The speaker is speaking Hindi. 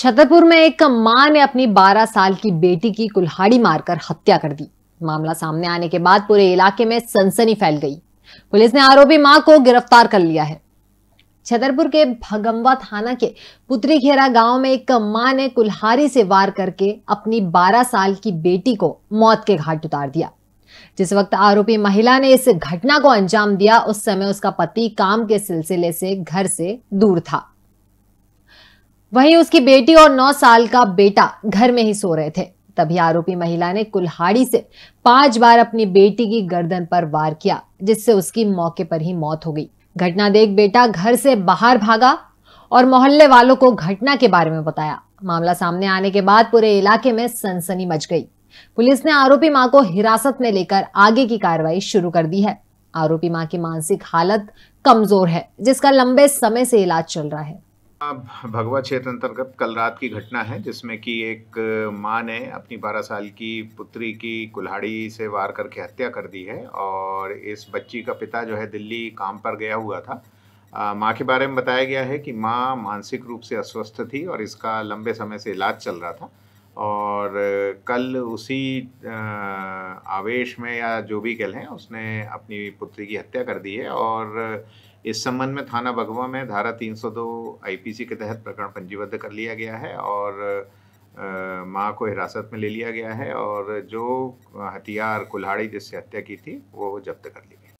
छतरपुर में एक माँ ने अपनी 12 साल की बेटी की कुल्हाड़ी मारकर हत्या कर दी। मामला सामने आने के बाद पूरे इलाके में सनसनी फैल गई। पुलिस ने आरोपी माँ को गिरफ़्तार कर लिया है। छतरपुर के भगम्बा थाना के पुत्री खेरा गाँव में एक माँ ने कुल्हाड़ी से वार करके अपनी 12 साल की बेटी को मौत के घाट उतार दिया। जिस वक्त आरोपी महिला ने इस घटना को अंजाम दिया, उस समय उसका पति काम के सिलसिले से घर से दूर था। वहीं उसकी बेटी और नौ साल का बेटा घर में ही सो रहे थे। तभी आरोपी महिला ने कुल्हाड़ी से पाँच बार अपनी बेटी की गर्दन पर वार किया, जिससे उसकी मौके पर ही मौत हो गई। घटना देख बेटा घर से बाहर भागा और मोहल्ले वालों को घटना के बारे में बताया। मामला सामने आने के बाद पूरे इलाके में सनसनी मच गई। पुलिस ने आरोपी माँ को हिरासत में लेकर आगे की कार्रवाई शुरू कर दी है। आरोपी माँ की मानसिक हालत कमज़ोर है, जिसका लंबे समय से इलाज चल रहा है। भगवा क्षेत्र अंतर्गत कल रात की घटना है, जिसमें कि एक माँ ने अपनी 12 साल की पुत्री की कुल्हाड़ी से वार करके हत्या कर दी है और इस बच्ची का पिता जो है दिल्ली काम पर गया हुआ था। माँ के बारे में बताया गया है कि माँ मानसिक रूप से अस्वस्थ थी और इसका लंबे समय से इलाज चल रहा था। और कल उसी आवेश में या जो भी कह लें उसने अपनी पुत्री की हत्या कर दी है और इस संबंध में थाना बगवा में धारा 302 आईपीसी के तहत प्रकरण पंजीबद्ध कर लिया गया है और माँ को हिरासत में ले लिया गया है और जो हथियार, कुल्हाड़ी जिससे हत्या की थी, वो जब्त कर ली गई।